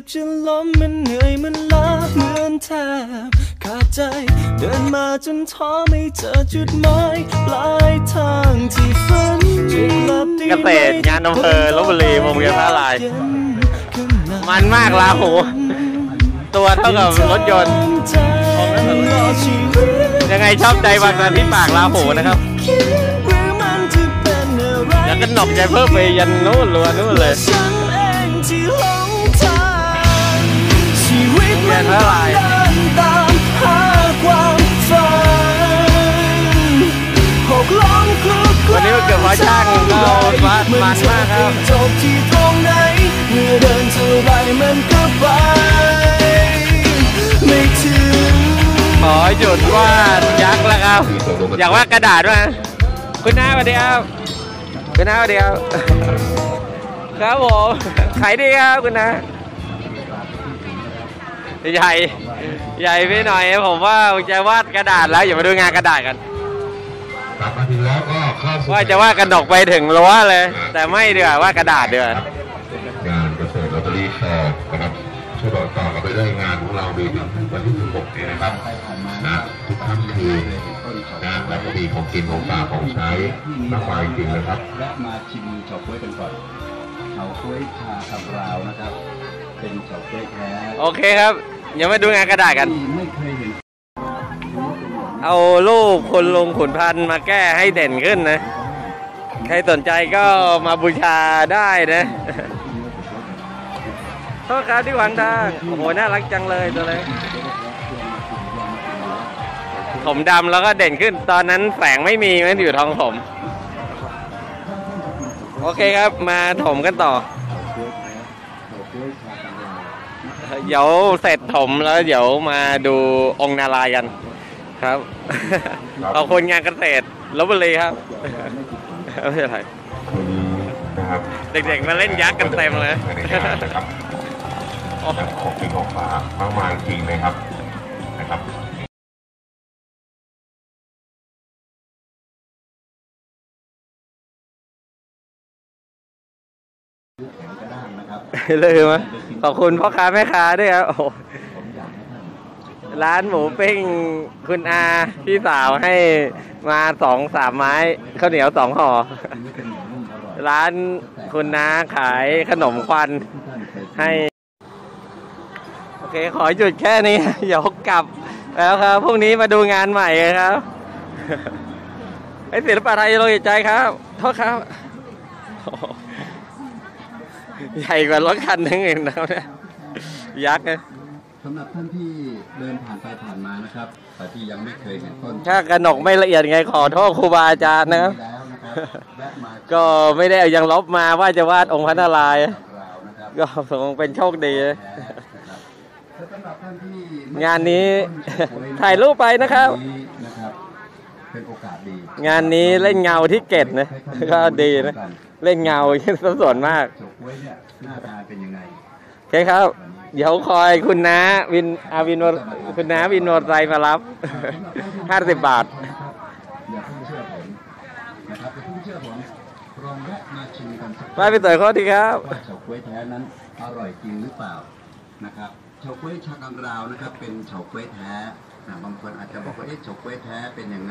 อบจะล้มมันเหนื่อยมันล้าเหมือนแทบขาดใจ เดินมาจนท้อไม่เจอจุดหมายปลายทางที่ฝันจะกลับได้ไหเกษตรงานอำเภอลพบุรีวงเวียนพระลาย มันมากลาหูตัวเท่ากับรถยนต์ ยังไงชอบใจวางกันที่ปากลาหูนะครับ แล้วก็หนอกใจเพิ่มไปยันนู่นรัวนู่นเลย ฉันเองที่ห นเท่าไหร่ตามหาความฝันหกล้มคลุกวันนี้มันเกิดเพราช่างเราวัดมันมากครับจบที่ตรงไหนเมื่อเดินเท่าไรมันก็ไปไม่ถึงขอหยุดวาดยักษ์แล้วครับ อยากวาดกระดาษไหมคุณน้าสวัสดีครับคุณน้าสวัสดีครับครับผมขายดีครับคุณน้า ใหญ่ ใหญ่ไปหน่อยผมว่าจะวาดกระดาษแล้วอย่ามาดูงานกระดาษกันกลับมาถึงแล้วก็เข้าสู่ว่าจะวาดกระดกไปถึงรั้วเลย แต่ไม่เดือวาดกระดาษเดืองานเกษตรลอตเตอรี่แชร์นะครับช่วยบอกต่อกันไปเรื่อยงานของเรามีถึงวันที่ 16 นี้นะครับนะทุกค่ำคืนนะแล้วก็มีของกินของฝากของใช้มากมายจริงนะครับแวะมาชิมเฉาก๊วยกันก่อนเฉาก๊วยชาคำราวนะครับ เป็นเฉาก๊วยแท้โอเคครับอย่ามาดูงานกระดาษกัน ที่ไม่เคยเห็นเอารูปคนลงขุนพันธ์มาแก้ให้เด่นขึ้นนะ ใครสนใจก็มาบูชาได้นะ โทษครับที่หวังทางโอ้โห น่ารักจังเลยตัวเลยผมดำแล้วก็เด่นขึ้น ตอนนั้นแสงไม่มีมันอยู่ท้องผม โอเคครับมาถมกันต่อ เดี๋ยวเสร็จถมแล้วเดี๋ยวมาดูองค์นารายณ์กันครับขอบคุณงานเกษตรลบบุรีครับไม่เป็นไรวันนี้นะครับเด็กๆมาเล่นยักษ์กันเต็มเลยในงานนะครับของกินของฝากมากมายจริงเลยครับนะครับ เลยมั้ยขอบคุณพ่อค้าแม่ค้าด้วยครับโอ้ร้านหมูปิ้งคุณอาพี่สาวให้มาสองสามไม้ข้าวเหนียวสองห่อ ร้านคุณน้าขายขนมควันให้ โอเค ขอหยุดแค่นี้เดี๋ยวกลับแล้วครับพรุ่งนี้มาดูงานใหม่ครับไอศิลปะไทยโลหิตใจครับโทษครับ ใหญ่กว่ารถคันหนึงอีกนะครับเนี่ยยักษ์นะสำหรับท่านที่เดินผ่านไปผ่านมานะครับ แต่ที่ยังไม่เคยเห็นต้นถ้ากระหนกไม่ละเอียดไงขอโทษครูบาอาจารย์นะครับ แล้วนะครับแวะมาก็ไม่ได้เอายังลบมาว่าจะวาดองค์พระนารายณ์ราวนะครับก็คงเป็นโชคดีแท้นะครับและสำหรับท่านที่ไม่งานนี้เคยเห็นต้นเฉาก๊วถ่ายรูปไปนะครับวันนี้นะครับ เป็นโอกาสดีงานนี้เล่นเงาที่เกตนะ ก็ดีนะ เล่นเงาส่วนมากเฉาก๊วยเนี่ยหน้าตาเป็นยังไงโอเคครับ เดี๋ยวคอยคุณน้าวินอาวินวรคุณน้าวินวรไซมารับห้าสิบบาทนะครับอย่าเพิ่งเชื่อผมนะครับอย่าเพิ่งเชื่อผมลองแวะมาชิมกันสักไปไปต่อยข้อดีครับว่าเฉาก๊วยแท้นั้นอร่อยจริงหรือเปล่านะครับเฉาก๊วยชากังราวนะครับเป็นเฉาก๊วยแท้นะบางคนอาจจะบอกว่าเอ๊ะเฉาก๊วยแท้เป็นยังไง